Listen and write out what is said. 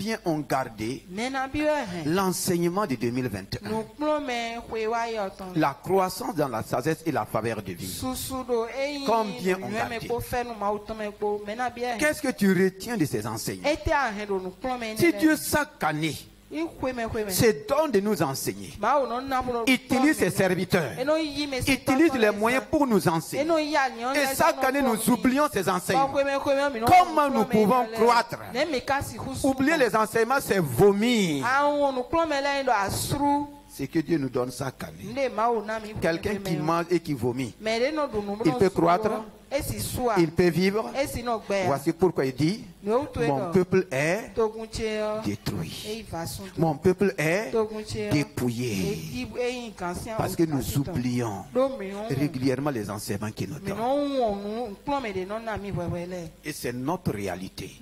Combien ont gardé l'enseignement de 2021 nukplɔ mɛ hoe wa yɛ ɔtɔn La croissance dans la sagesse et la faveur de vie. eyi Combien ont gardé? Qu'est-ce que tu retiens de ces enseignements Si Dieu chaque année se donne de nous enseigner, nabolo utilise ses serviteurs, utilise les moyens pour nous enseigner, et chaque année nous oublions ces enseignements. Comment nous pouvons croître? Oublier les enseignements, c'est vomir. C'est que Dieu nous donne na mi Quelqu'un qui mange et qui vomit, Il peut croître. il peut vivre. Voici pourquoi il dit, mon peuple est détruit. Mon peuple est dépouillé. Parce que nous oublions régulièrement les enseignements qui nous donnent. Et c'est notre réalité.